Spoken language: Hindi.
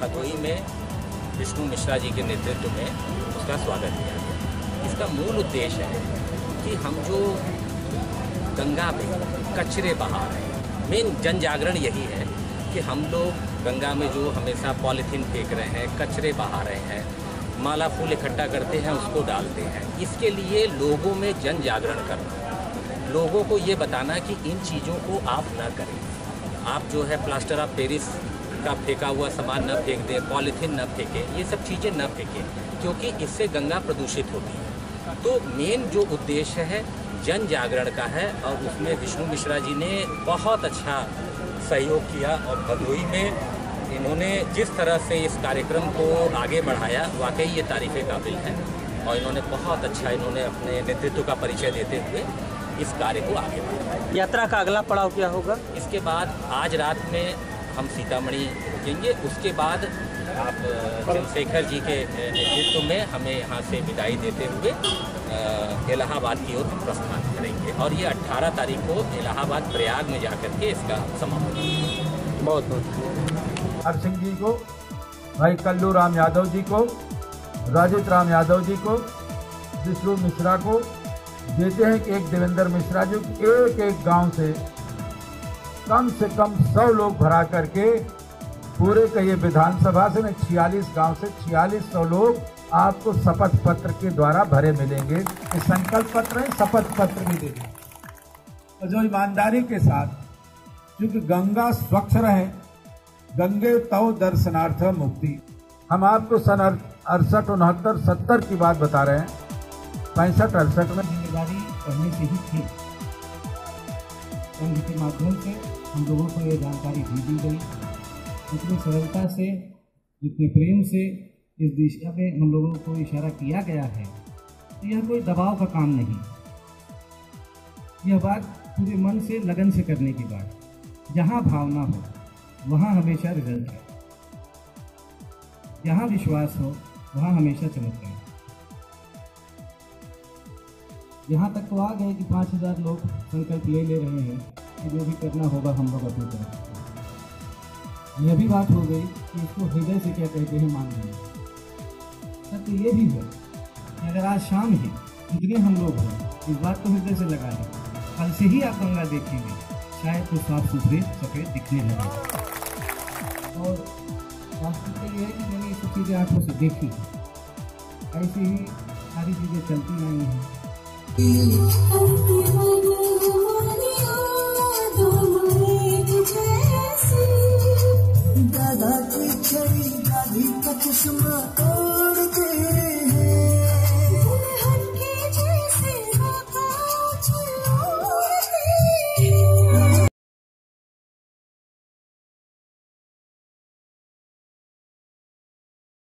भदोई में विष्णु मिश्रा जी के नेतृत्व में उसका स्वागत किया गया। इसका मूल उद्देश्य है कि हम जो गंगा में कचरे बहा रहे हैं, मेन जन जागरण यही है कि हम लोग गंगा में जो हमेशा पॉलीथीन फेंक रहे हैं, कचरे बहा रहे हैं माला फूल इकट्ठा करते हैं, उसको डालते हैं। इसके लिए लोगों में जन जागरण करना। लोगों को ये बताना कि इन चीज़ों को आप न करें। आप जो है प्लास्टर ऑफ़ पेरिस का फेंका हुआ सामान न फेंक दें, पॉलीथीन न फेंकें, ये सब चीज़ें न फेंकें, क्योंकि इससे गंगा प्रदूषित होती है। तो मेन जो उद्देश्य है, जन जागरण का है, और उसमें विष्णु मिश्रा जी ने बहुत अच्छा सहयोग किया और भदोई में इन्होंने जिस तरह से इस कार्यक्रम को आगे बढ़ाया वाकई ये तारीफ़ काबिल है। और इन्होंने बहुत अच्छा इन्होंने अपने नेतृत्व का परिचय देते हुए इस कार्य को आगे बढ़ाया। यात्रा का अगला पड़ाव क्या होगा? इसके बाद आज रात में हम सीतामढ़ी रुकेंगे। उसके बाद आप चंद्रशेखर जी के नेतृत्व में हमें यहाँ से विदाई देते हुए इलाहाबाद की ओर हम प्रस्थान करेंगे। और ये 18 तारीख को इलाहाबाद प्रयाग में जाकर के इसका समापन बहुत बहुत हर सिंह जी को, भाई कल्लू राम यादव जी को, राजित राम यादव जी को, विष्णु मिश्रा को, देते हैं कि एक देवेंद्र मिश्रा जी एक एक गाँव से कम से कम सौ लोग भरा करके पूरे का ये विधानसभा से छियालीस गाँव से छियालीस सौ लोग आपको शपथ पत्र के द्वारा भरे मिलेंगे। ये संकल्प पत्र है, शपथ पत्र भी देंगे। जो ईमानदारी के साथ, क्योंकि गंगा स्वच्छ रहे गंगे तव दर्शनार्थ मुक्ति। हम आपको सन अड़सठ, उनहत्तर, सत्तर की बात बता रहे हैं। पैंसठ, अड़सठ में ज़िम्मेदारी पहले से ही थी संघ के माध्यम से हम लोगों को ये जानकारी भी दी गई। इतनी सरलता से जितने प्रेम से इस दिशा में हम लोगों को इशारा किया गया है तो यह कोई दबाव का काम नहीं। यह बात पूरे मन से, लगन से करने की बात। जहाँ भावना हो वहाँ हमेशा रिज़ल्ट है। जहाँ विश्वास हो, वहाँ हमेशा चमत्कार यहाँ तक तो आ गए कि पाँच हज़ार लोग संकल्प ले ले रहे हैं कि जो भी करना होगा हम लोग अपनी तरफ़ यह भी बात हो गई कि इसको हृदय से क्या कहते हैं, मान लेंगे सत्य ये भी है कि अगर आज शाम ही जितने हम लोग हैं, इस बात को हृदय से लगा लें। कल से ही आप गंगा देखेंगे। शायद तो साफ़ सुथरे सफ़ेद दिखने लगे। और वास्तविकता ये है कि मैंने ये सब चीज़ें आँखों से देखी ऐसी ही सारी चीज़ें चलती आई हैं।